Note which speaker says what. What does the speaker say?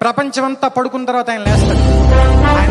Speaker 1: ప్రపంచమంతా పడుకున్న తర్వాత ఆయన లేస్తాడు. ఆయన